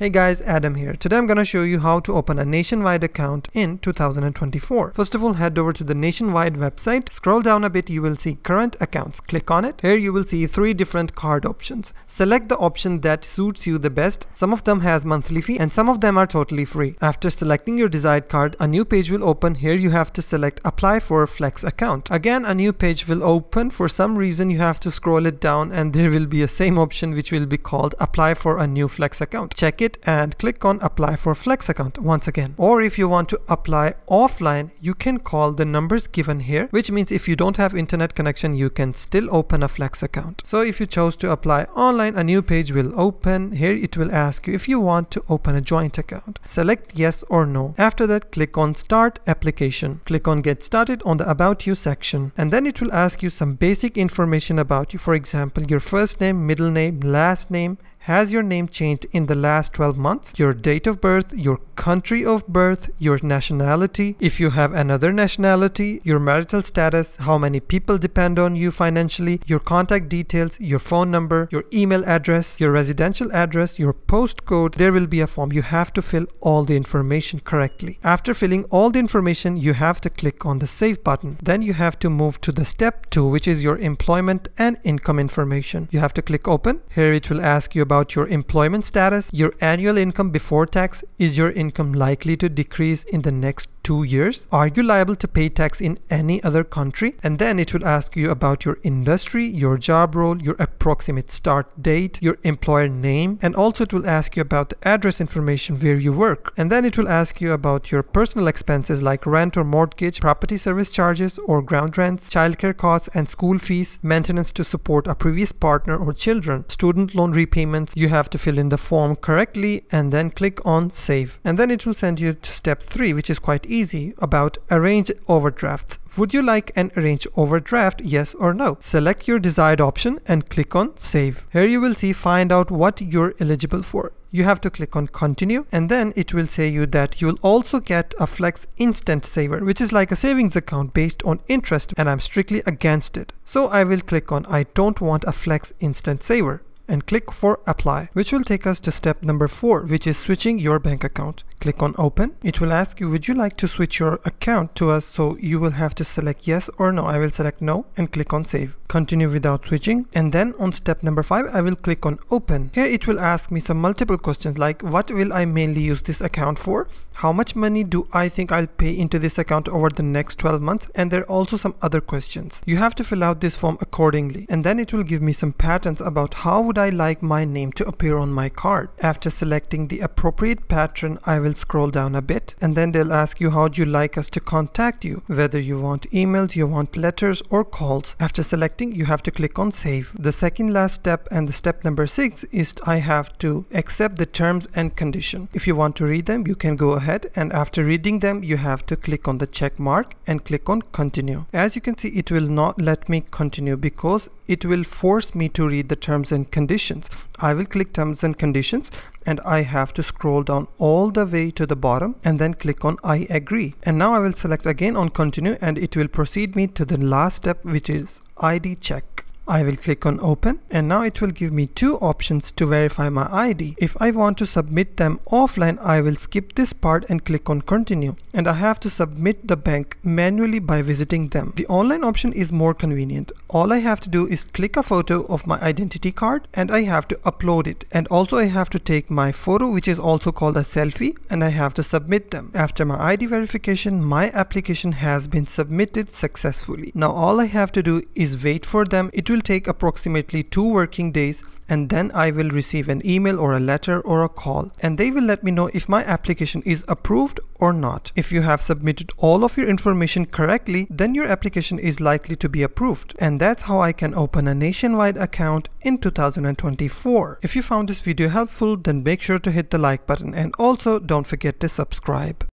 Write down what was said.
Hey guys, Adam here. Today I'm gonna show you how to open a nationwide account in 2024. First of all, head over to the nationwide website. Scroll down a bit, you will see current accounts. Click on it. Here you will see three different card options. Select the option that suits you the best. Some of them has monthly fee and some of them are totally free. After selecting your desired card, a new page will open. Here you have to select apply for flex account. Again, a new page will open. For some reason, you have to scroll it down and there will be a same option which will be called apply for a new flex account. Check it it and click on apply for flex account once again. Or if you want to apply offline you can call the numbers given here which means if you don't have internet connection you can still open a flex account. So if you chose to apply online a new page will open. Here it will ask you if you want to open a joint account. Select yes or no. After that click on start application. Click on get started on the about you section. And then it will ask you some basic information about you. For example your first name middle name last name has your name changed in the last 12 months? Your date of birth, your country of birth, your nationality, if you have another nationality, your marital status, how many people depend on you financially, your contact details, your phone number, your email address, your residential address, your postcode. There will be a form. You have to fill all the information correctly. After filling all the information, you have to click on the save button. Then you have to move to the step 2 which is your employment and income information. You have to click open. Here it will ask you about your employment status, your annual income before tax. Is your income likely to decrease in the next two years? Are you liable to pay tax in any other country? And then it will ask you about your industry, your job role, your approximate start date, your employer name, and also it will ask you about the address information where you work. And then it will ask you about your personal expenses like rent or mortgage, property service charges or ground rents, childcare costs and school fees, maintenance to support a previous partner or children, student loan repayments. You have to fill in the form correctly and then click on save. And then it will send you to step 3 which is quite easy about arrange overdrafts. Would you like an arrange overdraft? Yes or no? Select your desired option and click on save. Here you will see find out what you're eligible for you have to click on continue and then it will say you that you'll also get a flex instant saver which is like a savings account based on interest and I'm strictly against it. So I will click on I don't want a flex instant saver and click for apply which will take us to step number 4 which is switching your bank account. Click on open. It will ask you would you like to switch your account to us so you will have to select yes or no. I will select no and click on save. Continue without switching and then on step number 5 I will click on open. Here it will ask me some multiple questions like what will I mainly use this account for? How much money do I think I'll pay into this account over the next 12 months? And there are also some other questions. You have to fill out this form accordingly and then it will give me some patterns about how would I like my name to appear on my card. After selecting the appropriate pattern, I will scroll down a bit and then they'll ask you how you like us to contact you, whether you want emails, you want letters or calls. After selecting, you have to click on save. The second last step and the step number six is I have to accept the terms and condition. If you want to read them, you can go ahead and after reading them, you have to click on the check mark and click on continue. As you can see, it will not let me continue because it will force me to read the terms and conditions. I will click terms and conditions and I have to scroll down all the way to the bottom and then click on I agree. And now I will select again on continue and it will proceed me to the last step which is ID check. I will click on open and now it will give me two options to verify my ID. If I want to submit them offline, I will skip this part and click on continue and I have to submit the bank manually by visiting them. The online option is more convenient. All I have to do is click a photo of my identity card and I have to upload it and also I have to take my photo which is also called a selfie and I have to submit them. After my ID verification, my application has been submitted successfully. Now all I have to do is wait for them. It will will take approximately two working days and then I will receive an email or a letter or a call and they will let me know if my application is approved or not. If you have submitted all of your information correctly, then your application is likely to be approved. And that's how I can open a nationwide account in 2024. If you found this video helpful, then make sure to hit the like button and also don't forget to subscribe.